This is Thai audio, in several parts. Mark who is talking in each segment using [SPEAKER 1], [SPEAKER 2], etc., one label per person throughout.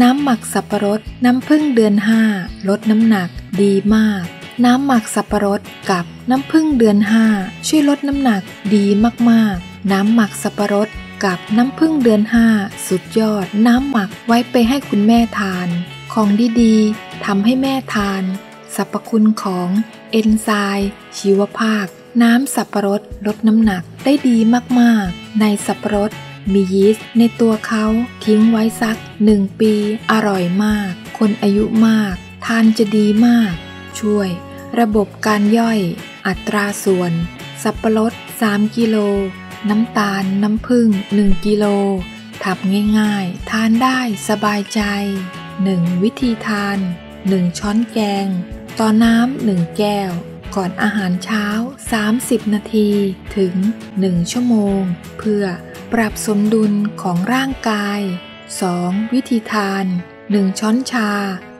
[SPEAKER 1] น้ำหมักสับปะรด น้ำผึ้งเดือนห้าลดน้ำหนัก ดีมาก น้ำหมักสับปะรดกับน้ำผึ้งเดือนห้าช่วยลดน้ำหนักดีมากๆ น้ำหมักสับปะรดกับน้ำผึ้งเดือนห้าสุดยอด น้ำหมักไว้ไปให้คุณแม่ทาน ของดีๆทำให้แม่ทาน สรรพคุณของเอนไซม์ชีวภาค น้ำสับปะรดลดน้ำหนักได้ดีมากๆ ในสับปะรด มียีสต์ในตัวเขาทิ้งไว้สักหนึ่งปี อร่อยมาก คนอายุมาก ทานจะดีมาก ช่วย ระบบการย่อย อัตราส่วน สับปะรด 3 กิโล น้ำตาลน้ำผึ้ง1 กิโลทำง่ายๆ ทานได้สบายใจ 1. วิธีทาน 1 ช้อนแกง ต่อน้ำหนึ่งแก้ว ก่อนอาหารเช้า 30 นาที ถึง 1 ชั่วโมง เพื่อ ปรับสมดุลของร่างกาย 2. วิธีทาน 1 ช้อนชา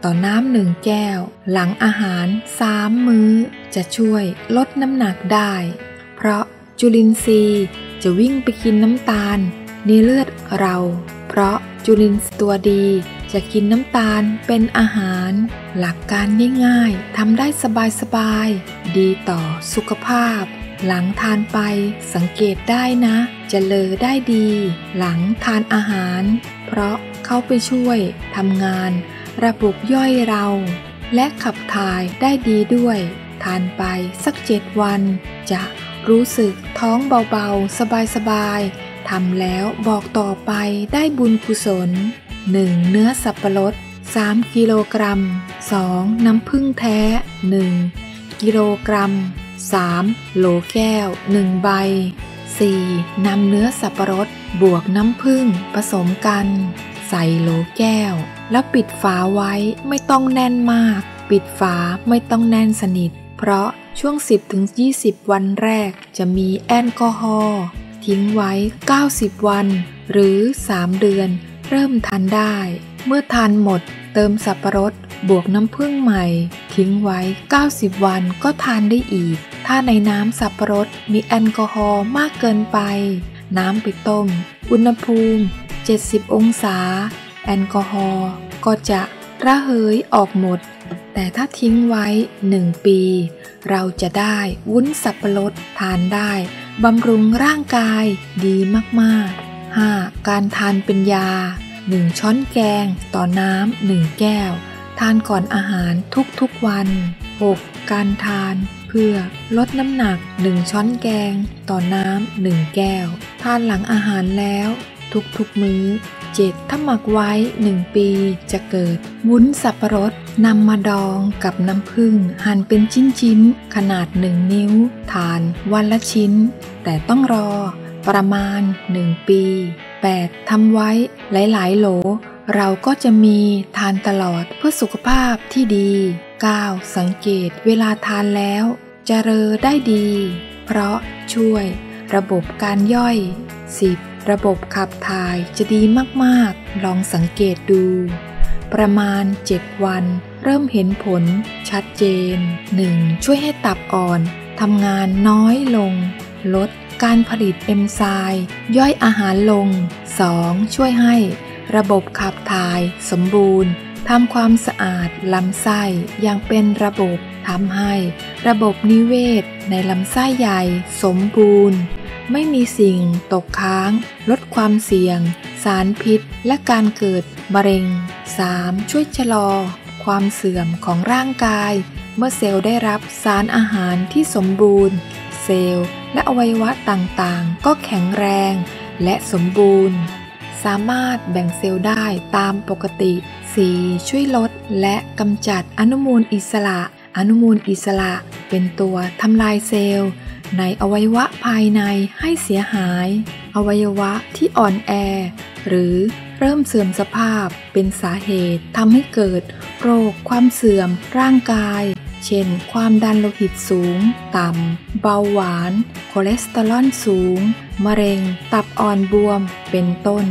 [SPEAKER 1] ต่อน้ำหนึ่งแก้ว หลังอาหาร 3 มื้อ จะช่วยลดน้ำหนักได้ เพราะจุลินทรีย์จะวิ่งไปกินน้ำตาลในเลือดเรา เพราะจุลินทรีย์ตัวดีจะกินน้ำตาลเป็นอาหาร หลักการง่ายๆทำได้สบายๆ ดีต่อสุขภาพ หลังทานไปสังเกตได้นะจะเลอได้ดี หลังทานอาหาร เพราะเข้าไปช่วยทำงาน ระบบย่อยเรา และขับถ่ายได้ดีด้วย ทานไปสักเจ็ดวัน จะรู้สึกท้องเบาๆ สบายๆทำแล้วบอกต่อไปได้บุญกุศล 1. เนื้อสับปะรด 3 กิโลกรัม 2. น้ำผึ้งแท้ 1 กิโลกรัม 3. โหลแก้ว 1 ใบ 4. นำเนื้อสับปะรด บวกน้ำผึ้งผสมกัน ใส่โหลแก้ว แล้วปิดฝาไว้ไม่ต้องแน่นมาก ปิดฝาไม่ต้องแน่นสนิท เพราะช่วง 10-20 วันแรกจะมีแอลกอฮอล์ทิ้งไว้ 90 วัน หรือ 3 เดือน เริ่มทานได้ เมื่อทานหมด เติมสับปะรด บวกน้ำผึ้งใหม่ ทิ้งไว้ 90 วันก็ทานได้อีก ถ้าในน้ำสับปะรดมีแอลกอฮอล์มากเกินไป น้ำไปต้ม อุณหภูมิ 70 องศา แอลกอฮอล์ก็จะระเหยออกหมด แต่ถ้าทิ้งไว้ 1 ปี เราจะได้วุ้นสับปะรดทานได้บำรุงร่างกายดีมากๆ 5. การทานเป็นยา 1 ช้อนแกงต่อน้ำ1แก้ว ทานก่อนอาหารทุกๆวัน 6. การทาน เพื่อลดน้ำหนัก 1 ช้อนแกง ต่อน้ำ1แก้ว ทานหลังอาหารแล้ว ทุกๆมื้อ 7. ถ้าหมักไว้ 1 ปีจะเกิด วุ้นสับปะรดนำมาดองกับน้ำผึ้งหั่นเป็นชิ้นๆ ขนาด 1 นิ้ว ทานวันละชิ้น แต่ต้องรอประมาณ 1 ปี 8. ทำไว้ หลายๆ โหล เราก็จะมีทานตลอดเพื่อสุขภาพที่ดี 9. สังเกตเวลาทานแล้วจะเรอได้ดี เพราะช่วย ระบบการย่อย 10. ระบบขับถ่ายจะดีมากๆ ลองสังเกตดู ประมาณ 7 วัน เริ่มเห็นผล ชัดเจน 1. ช่วยให้ตับอ่อนทำงานน้อยลง ลด การผลิตเอนไซม์ย่อยอาหารลง 2. ช่วยให้ระบบขับถ่ายสมบูรณ์ทำความสะอาดลำไส้อย่างเป็นระบบทำให้ระบบนิเวศในลำไส้ใหญ่สมบูรณ์ ไม่มีสิ่งตกค้าง ลดความเสี่ยง สารพิษ และการเกิดมะเร็ง 3. ช่วยชะลอ ความเสื่อมของร่างกาย เมื่อเซลล์ได้รับสารอาหารที่สมบูรณ์ เซลล์ และอวัยวะต่างๆ ก็แข็งแรง และสมบูรณ์ สามารถแบ่งเซลล์ได้ตามปกติ 4. ช่วยลดและกำจัดอนุมูลอิสระ อนุมูลอิสระ เป็นตัวทำลายเซลล์ ในอวัยวะภายในให้เสียหาย อวัยวะที่อ่อนแอ หรือเริ่มเสื่อมสภาพเป็นสาเหตุทำให้เกิดโรคความเสื่อมร่างกาย เช่น ความดันโลหิตสูง ต่ำ เบาหวาน คอเลสเตอรอลสูง มะเร็ง ตับอ่อนบวม เป็นต้น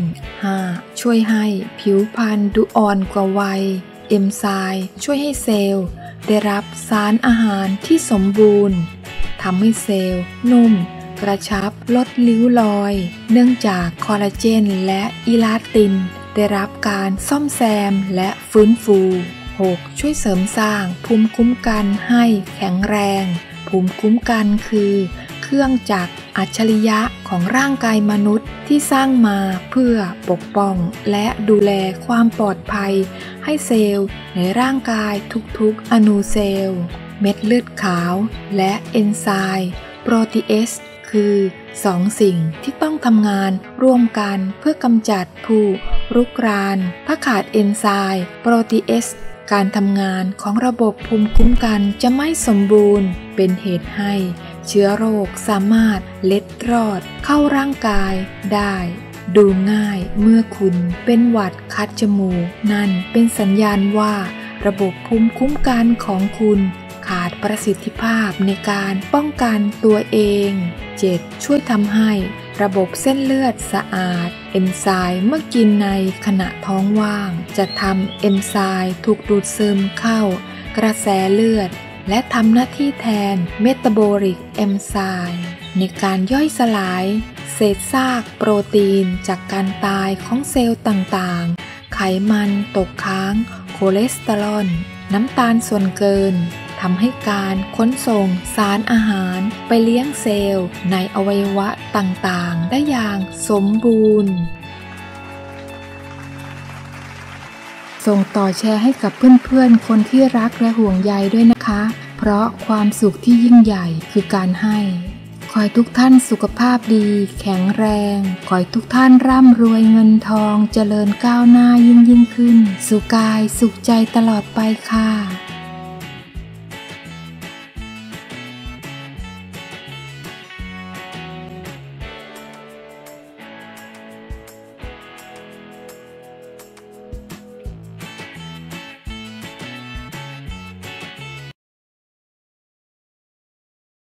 [SPEAKER 1] 5. ช่วยให้ผิวพรรณดูอ่อนกว่าวัย เอนไซม์ช่วยให้เซลล์ ได้รับสารอาหารที่สมบูรณ์ทำให้เซลล์ นุ่ม กระชับ ลดริ้วรอย เนื่องจากคอลลาเจนและอิลาติน ได้รับการซ่อมแซมและฟื้นฟู 6. ช่วยเสริมสร้างภูมิคุ้มกันให้แข็งแรง ภูมิคุ้มกันคือ เครื่องจักรอัจฉริยะของร่างกายมนุษย์ที่สร้างมาเพื่อปกป้องและดูแลความปลอดภัย ให้เซลล์ในร่างกายทุกๆ อณูเซลล์ เม็ดเลือดขาว และเอนไซม์โปรตีเอสคือสองสิ่งที่ต้องทำงานร่วมกันเพื่อกำจัดผู้รุกราน ถ้าขาดเอนไซม์โปรตีเอส การทำงานของระบบภูมิคุ้มกันจะไม่สมบูรณ์ เป็นเหตุให้เชื้อโรคสามารถเล็ดรอดเข้าร่างกายได้ ดูง่ายเมื่อคุณเป็นหวัดคัดจมูก นั่นเป็นสัญญาณว่า ระบบภูมิคุ้มกันของคุณ ขาดประสิทธิภาพในการป้องกันตัวเอง 7. ช่วยทำให้ ระบบเส้นเลือดสะอาด เอนไซม์เมื่อกินในขณะท้องว่าง จะทำเอนไซม์ถูกดูดซึมเข้า กระแสเลือด และทำหน้าที่แทน metabolic enzyme ในการย่อยสลาย เศษซากโปรตีนจากการตายของเซลล์ต่างๆ ไขมันตกค้าง โคเลสเตอรอล น้ำตาลส่วนเกิน ทำให้การขนส่งสารอาหาร ไปเลี้ยงเซลล์ ในอวัยวะต่างๆ ได้อย่างสมบูรณ์ส่งต่อแชร์ให้กับเพื่อนๆ คนที่รักและห่วงใยด้วยนะคะ เพราะความสุขที่ยิ่งใหญ่คือการให้ ขอให้ทุกท่านสุขภาพดี แข็งแรง ขอให้ทุกท่านร่ำรวยเงินทอง เจริญก้าวหน้ายิ่งยิ่งขึ้น สุขกายสุขใจตลอดไปค่ะ